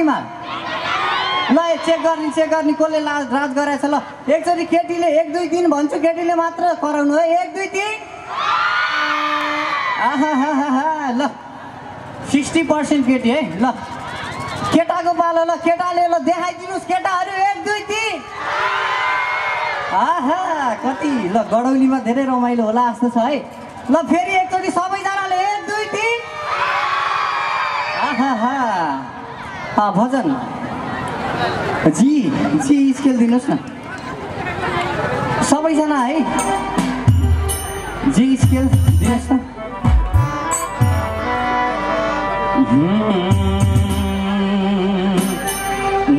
गडौलीमा ल चेक गर्ने चेक गर्ने कसले ला राज गराएछ ल। एकचोटि केटीले एक दुई दिन भन्छु केटीले मात्र कराउनु है। एक दुई आहा ल। सिक्सटी पर्सेन्ट केटी है ल। केटाको पालो ल। केटाले ल देखाइदिनुहोस् केटाहरू। एक दुई तिन। आहा कति ल गडौलीमा धेरै रमाइलो होला जस्तो छ है। ल फेरि एकचोटि सबैजनाले एक दुई तिन। आहा भजन। जी जी स्केल दिनुहोस् न। सबैजना है। जी स्केल दिनुहोस् न।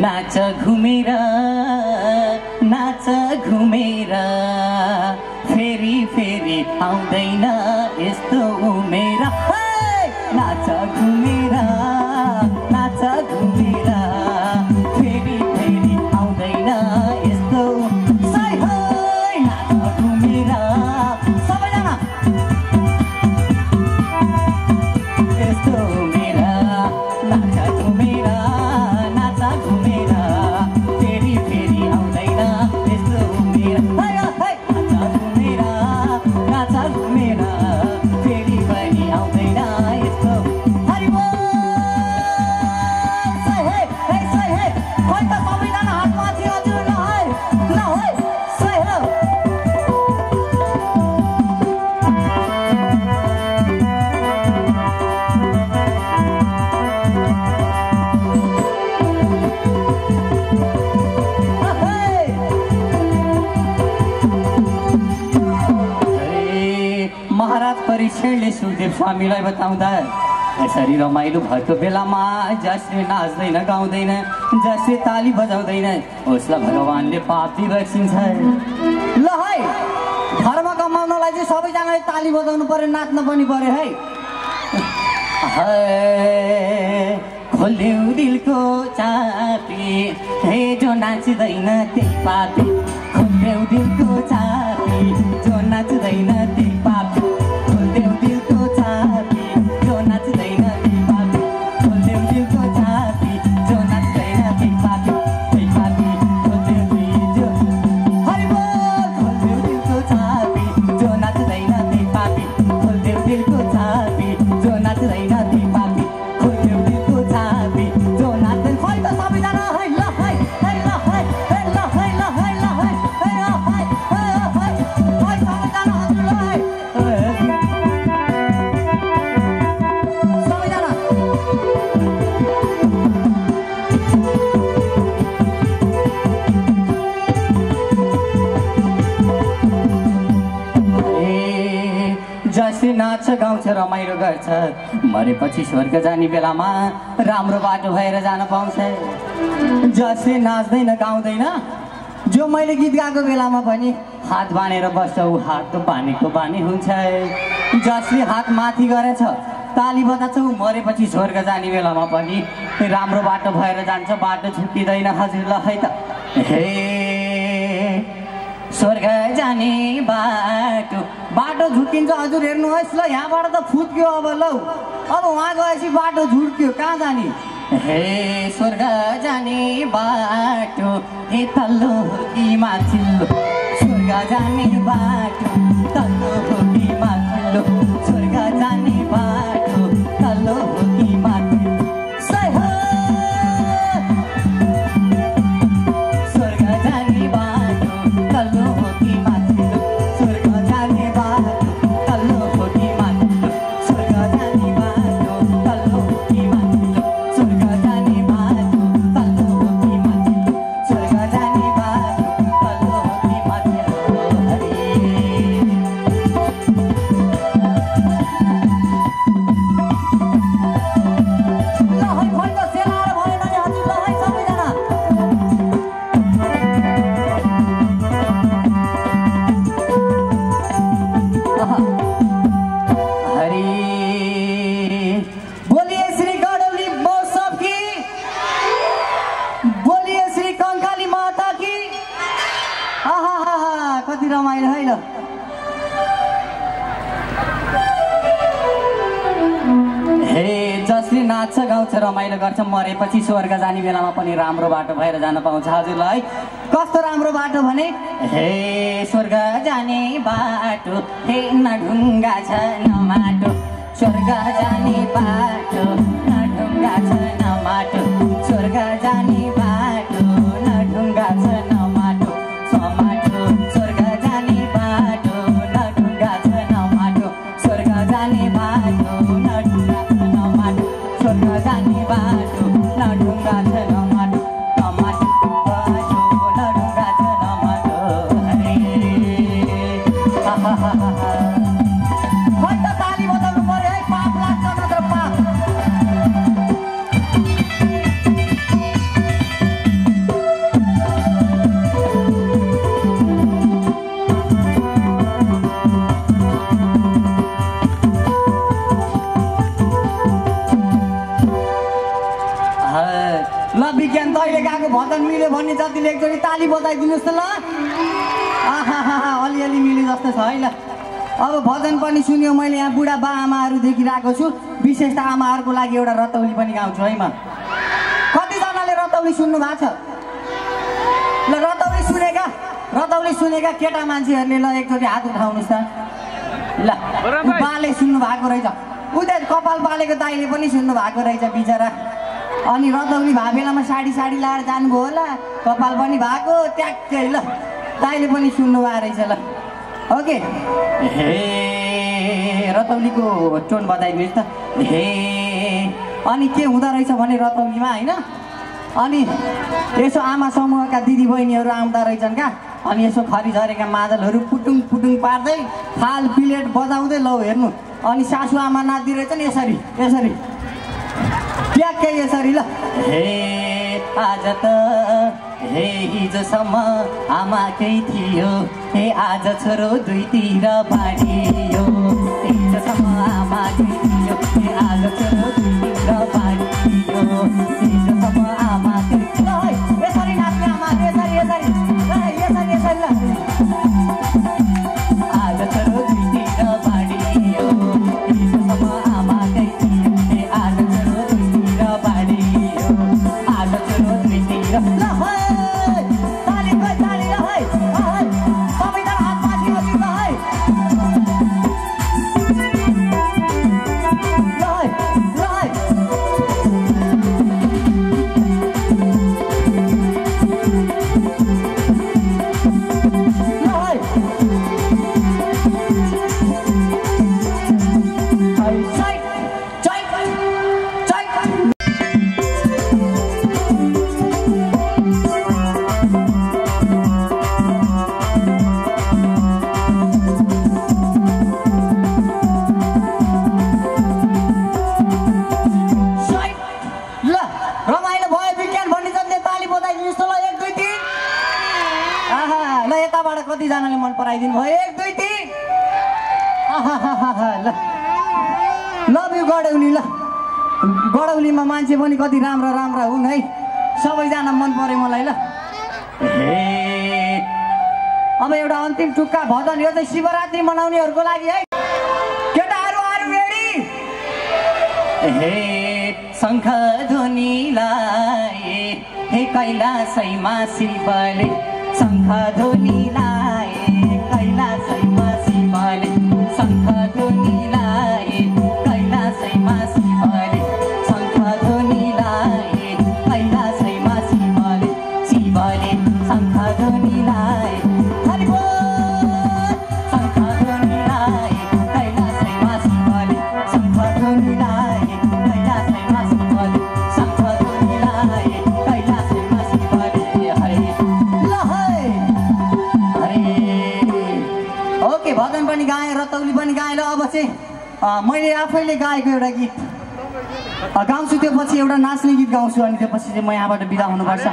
नाच घुमेर नाच घुमेर। फेरि फेरि आउँदैन। घुमेर परीक्षणले सुखदेव स्वामीलाई बताउँदा यसरी रमाइलो भएको बेलामा जसले नाच्दैन गाउँदैन जसले ताली बजाउँदैन उसलाई भगवान्ले पापी बक्सिन्छ ल है धर्म कमाउनलाई चाहिँ सबैजनाले ताली बजाउनु पर्यो नाच्न पनि पर्यो है, खोल्यौ दिलको चापी हे जो नाच्दैन त्यही पापी। खोल्यौ दिलको चापी जो नाच्दैन नाच्छ गाउँछ रमाइलो गर्छ। मरेपछि स्वर्ग जाने बेलामा राम्रो बाटो भएर जान पाउँछ। जसले नाच्दैन गाउँदैन। जो मैले गीत गाएको बेलामा पनि हात बाँधेर बस्छ ऊ हात बाँधेको बानी हुन्छ। जसले हात माथि गरेछ ताली बजाउँछ ऊ मरेपछि स्वर्ग जाने बेलामा पनि राम्रो बाटो भएर जान्छ। बाटो छुट्टिँदैन हजुर ल है त। हे स्वर्ग जाने बाटो। बाटो झुक्किन्छ हजुर हेर्नुहोस् ल यहाँबाट त फुत्क्यो अब लौ। अब उहाँ गएपछि बाटो झुट्क्यो कहाँ जाने? हे स्वर्ग जाने बाटो हे तल्लो कि माथिल्लो स्वर्ग जाने बाटो तल्लो है जसले नाच नाच्छ गाउँछ रमाइलो गर्छ मरेपछि स्वर्ग जाने बेलामा पनि राम्रो बाटो भएर जान पाउँछ हजुरलाई। कस्तो राम्रो बाटो भने? हे स्वर्ग जाने बाटो हे न ढुङ्गा छ न स्वर्ग जाने बाटो न ढुङ्गा छ ल विज्ञान तैँले गएको भजन मिल्यो भने जतिले एकचोटि ताली बजाइदिनुहोस् त ल। आहा अलिअलि मिल्यो जस्तो छ है ल। अब भजन पनि सुन्यो मैले यहाँ बुढा बा आमाहरू देखिरहेको छु। विशेष त आमाहरूको लागि एउटा रतौली पनि गाउँछु है म। कतिजनाले रतौली सुन्नु भएको छ? ल रतौली सुनेका रतौली सुनेका केटा मान्छेहरूले ल एकचोटि हात उठाउनुहोस् त। ल बाले सुन्नु भएको रहेछ। उता कपाल पालेको दाइले पनि सुन्नु भएको रहेछ बिचरा। अनि रतौली भए बेलामा साडी साडी लाएर जानुभयो होला। कपाल पनि भएको ट्याक्कै ल दाइले पनि सुन्नु भएको रहेछ ल। ओके। हे रतौलीको टोन बताइदिनुहोस् त। हे। अनि के हुँदो रहेछ भने रतौलीमा होइन? अनि यसो आमा समूहका दिदी बहिनीहरू आउँदा रहेछन् क्या। अनि यसो खरी झरेका मादलहरू पुटुङ पुटुङ पार्दै थाल प्लेट बजाउँदै लौ हेर्नु। अनि सासु आमा नाच्दै रहेछन् यसरी यसरी। ट्याक्कै यसरी ल हे आज त हे हिजोसम्म आमाकै थियो हे आज छोरो दुईतिर बाँडियो हिजोसम्म आमाकै थियो हे आज छोरो दुईतिर बाँडियो कतिजनाले मन पराइदिनु भयो। एक दुई तिन। ल। लभ यु गडौली ल। गडौलीमा मान्छे पनि कति राम्रा राम्रा हुन् है। सबैजना मन पऱ्यो मलाई ल। अब एउटा अन्तिम टुक्का भजन यो चाहिँ शिवरात्रि मनाउनेहरूको लागि है। केटाहरू आर रेडी? हे शङ्ख ध्वनिलाई हे कैलासैमा शिवले शङ्ख ध्वनिलाई भजन पनि गाएँ रतौली पनि गाएँ ल अब चाहिँ मैले आफैले गाएको एउटा गीत। गाउँछु त्यो पछि एउटा नाच्ने गीत गाउँछु अनि त्यो पछि चाहिँ म यहाँबाट बिदा हुनुपर्छ।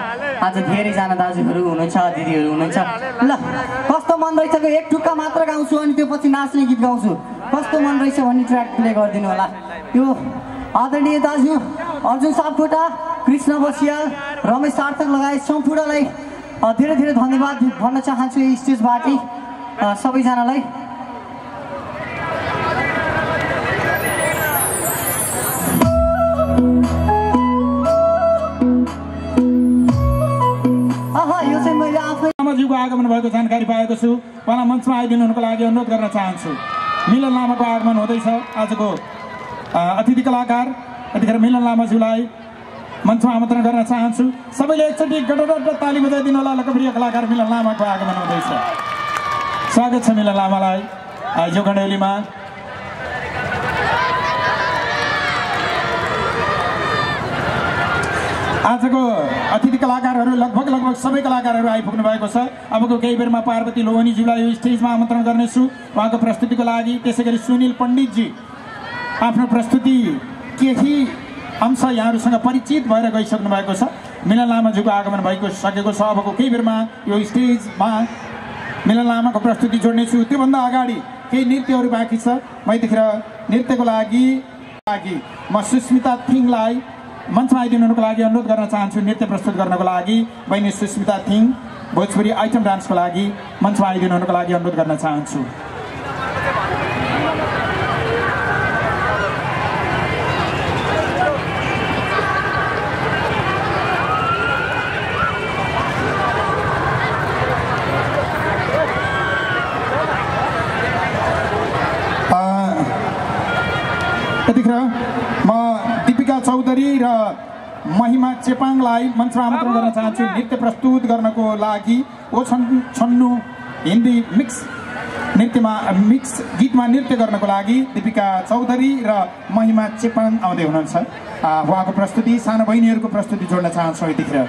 आज धेरैजना दाजुहरू हुनुहुन्छ दिदीहरू हुनुहुन्छ। ल कस्तो मन रहेछ एक टुक्का मात्र गाउँछु अनि त्यो पछि नाच्ने गीत गाउँछु। कस्तो मन रहेछ भन्ने ट्र्याक प्ले गरिदिनु होला। त्यो आदरणीय दाजु अर्जुन सापकोटा कृष्ण बसियाल रमेश सार्थक लगायत सम्पूर्णलाई धेरै धेरै धन्यवाद भन्न चाहन्छु यो स्टेजबाटै। सबैजनालाई लामाज्यूको आगमन भएको जानकारी पाएको छु। उहाँलाई मञ्चमा आइदिनुहुनको लागि अनुरोध गर्न चाहन्छु। मिलन लामाको आगमन हुँदैछ। आजको अतिथि कलाकार अतिखेर मिलन लामाज्यूलाई मञ्चमा आमन्त्रण गर्न चाहन्छु। सबैले एकचोटि गडडड ताली बजाइदिनु होला। लोकप्रिय कलाकार मिलन लामाको आगमन हुँदैछ। स्वागत छ मिलन लामालाई। यो गण्डौलीमा आजको अतिथि कलाकारहरू लगभग लगभग सबै कलाकारहरू आइपुग्नु भएको छ। अबको केही बेरमा पार्वती लोहनीज्यूलाई यो स्टेजमा आमन्त्रण गर्नेछु। उहाँको प्रस्तुतिको लागि त्यसै गरी सुनिल पण्डितजी आफ्नो प्रस्तुति केही अंश यहाँहरूसँग परिचित भएर गइसक्नु भएको छ। मिलन लामाज्यूको आगमन भएको सकेको छ। अबको केही बेरमा यो स्टेजमा मिलन लामाको प्रस्तुति जोड्नेछु त्योभन्दा अगाडि केही नृत्यहरू बाँकी छ। म यतिखेर नृत्यको लागि लागि म सुस्मिता थिङलाई मञ्चमा आइदिनुको लागि अनुरोध गर्न चाहन्छु। नृत्य प्रस्तुत गर्नको लागि बहिनी सुस्मिता थिङ भोजपुरी आइटम डान्सको लागि मञ्चमा आइदिनुको लागि अनुरोध गर्न चाहन्छु अ, यतिखेर म चौधरी र महिमा चेपाङलाई मञ्चमा आमन्त्रण गर्न चाहन्छु। नृत्य प्रस्तुत गर्नको लागि ओ छन् छन्नु हिन्दी मिक्स नृत्यमा मिक्स गीतमा नृत्य गर्नको लागि दिपिका चौधरी र महिमा चेपाङ आउँदै हुनुहुन्छ। उहाँको प्रस्तुति सानो बहिनीहरूको प्रस्तुति जोड्न चाहन्छु यतिखेर